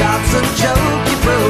job's a joke, you broke.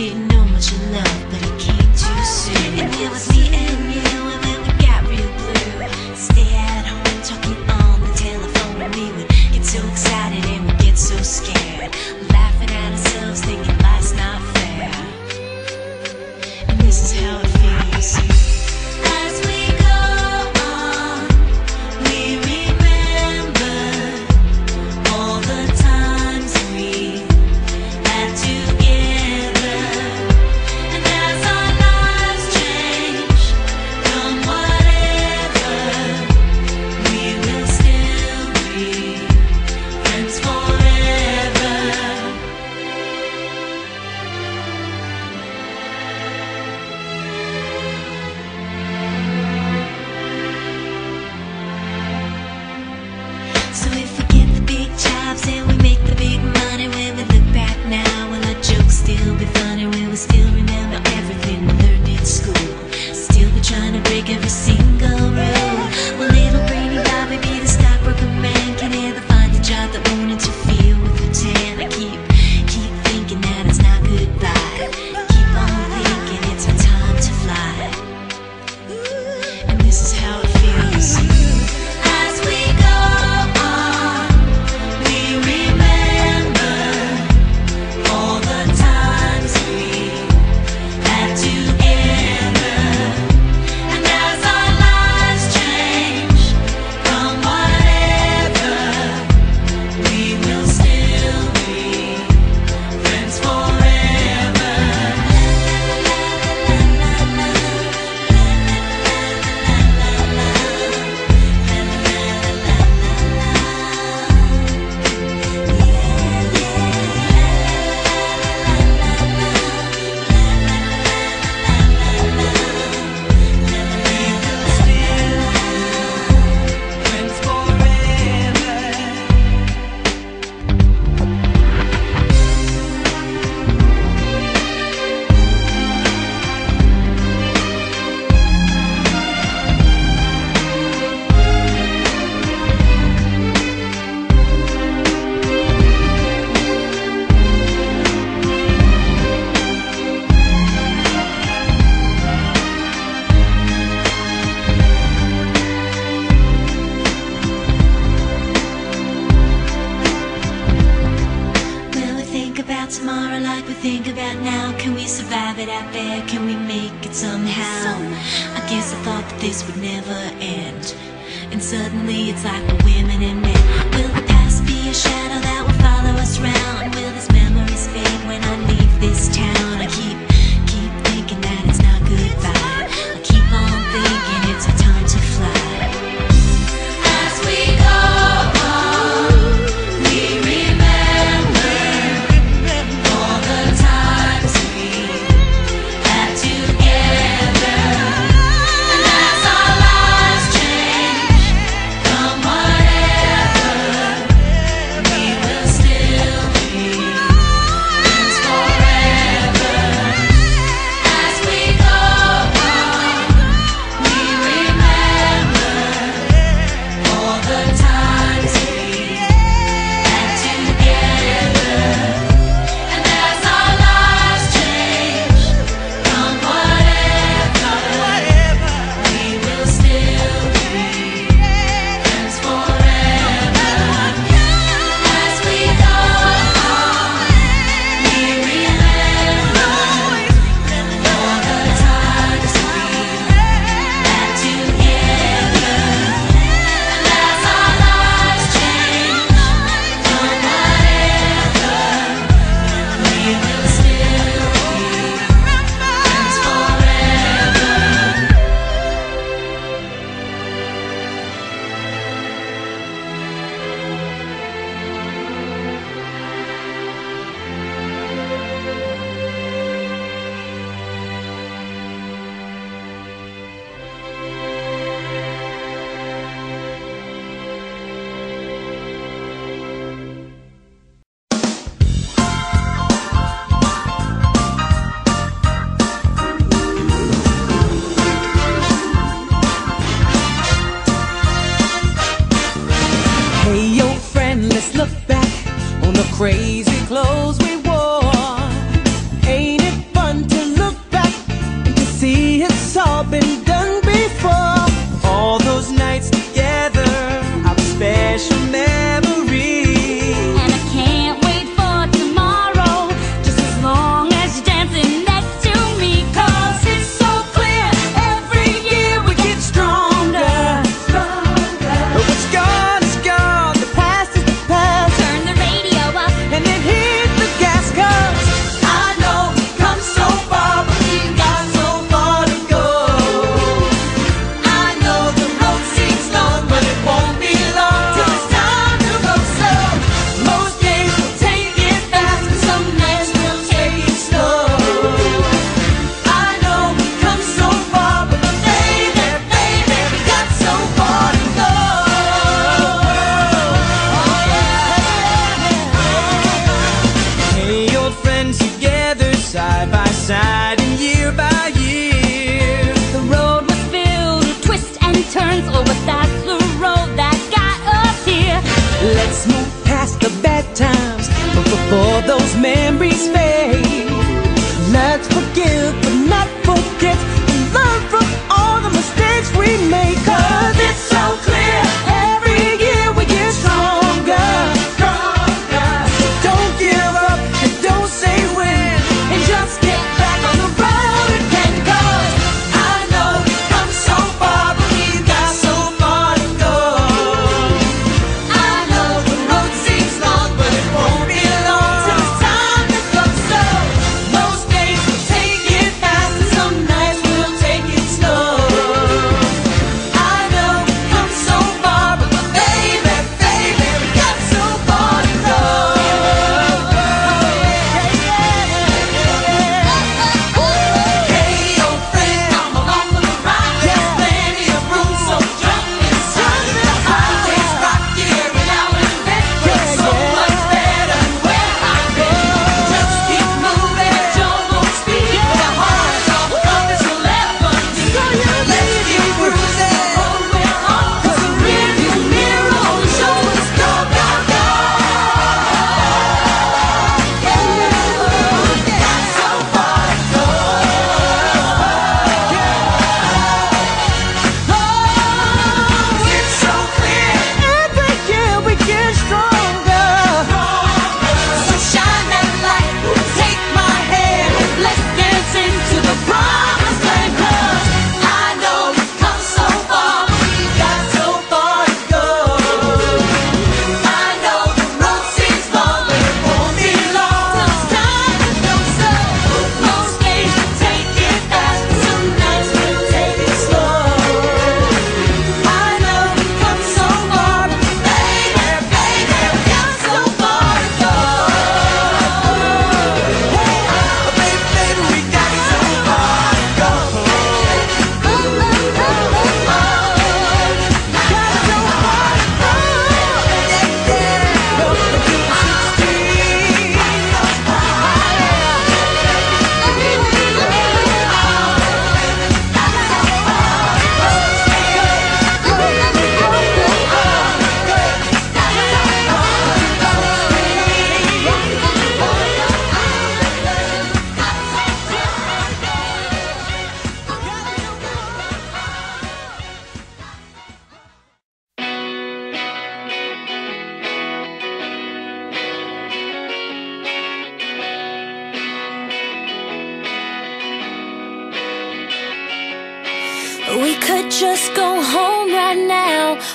didn't know what you. tomorrow like we think about now Can we survive it out there? Can we make it somehow? I guess I thought that this would never end And suddenly it's like the women and men Will the past be a shadow that will follow us around? Will these memories fade when I leave this town?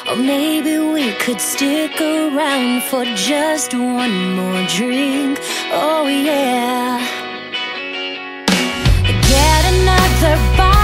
Or maybe we could stick around for just one more drink. Oh, yeah. Get another bottle.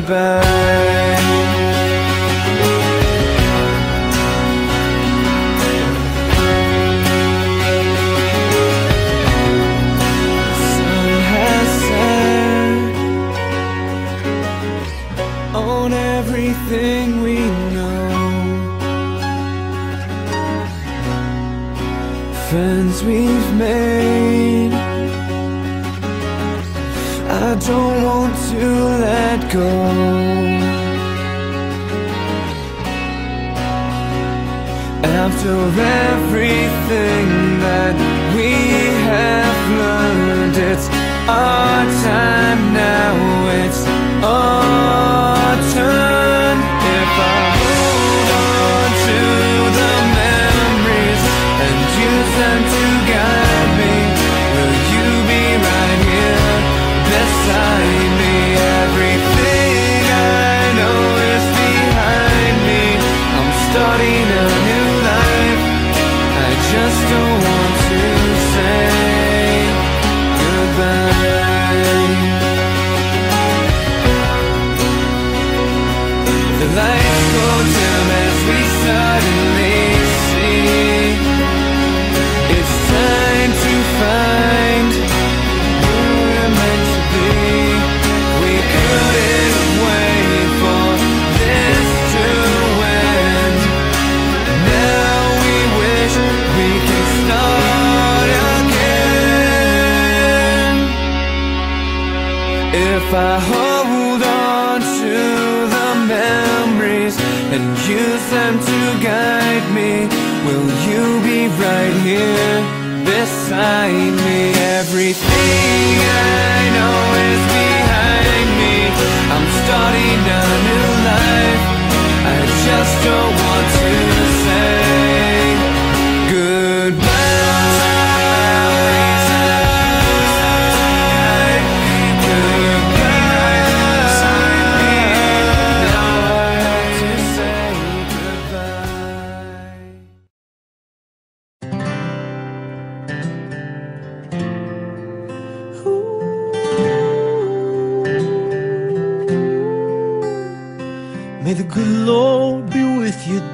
goodbye everything we know. Friends we've made. I don't want go. After everything that we have learned It's our time now, it's our turn. If I if I hold on to the memories and use them to guide me, will you be right here beside me? Everything I know is behind me. I'm starting a new life. I just don't want to say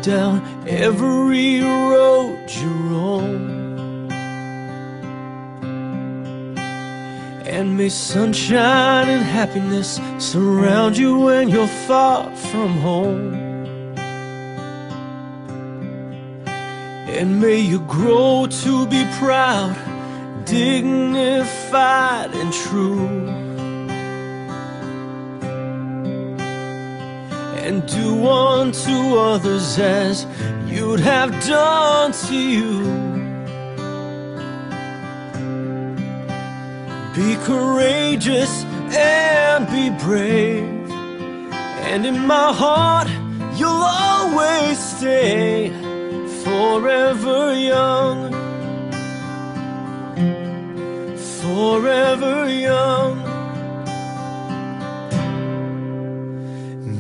down every road you roam. And may sunshine and happiness surround you when you're far from home. And may you grow to be proud, dignified, and true. And do unto others as you'd have done to you. Be courageous and be brave, and in my heart you'll always stay forever young, forever young.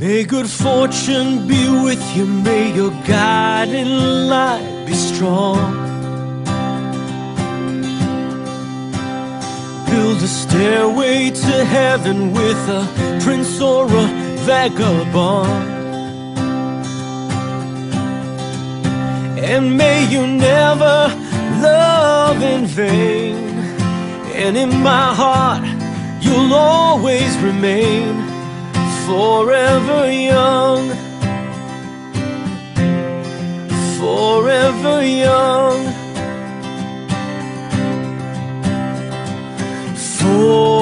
May good fortune be with you, may your guiding light be strong. Build a stairway to heaven with a prince or a vagabond. And may you never love in vain. And in my heart, you'll always remain forever young, forever young, forever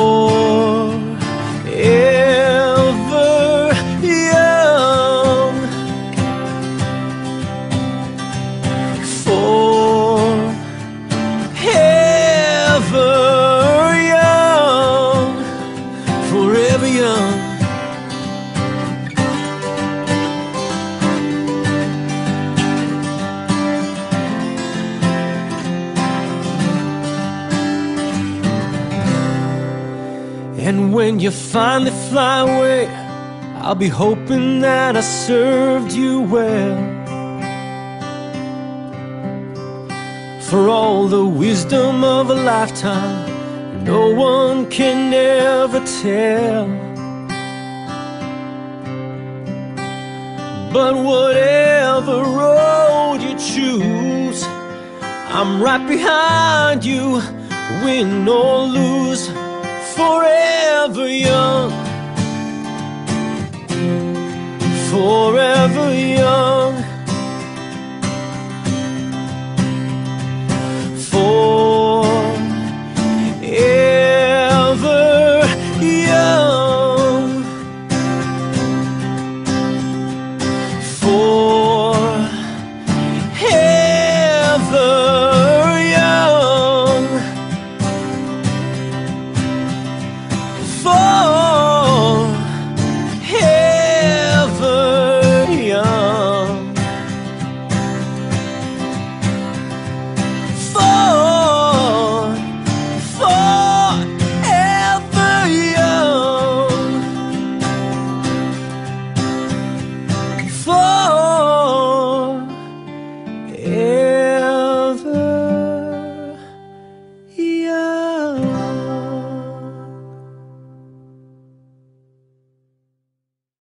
when you finally fly away, I'll be hoping that I served you well. For all the wisdom of a lifetime, no one can ever tell. But whatever road you choose, I'm right behind you, win or lose, forever young, forever young.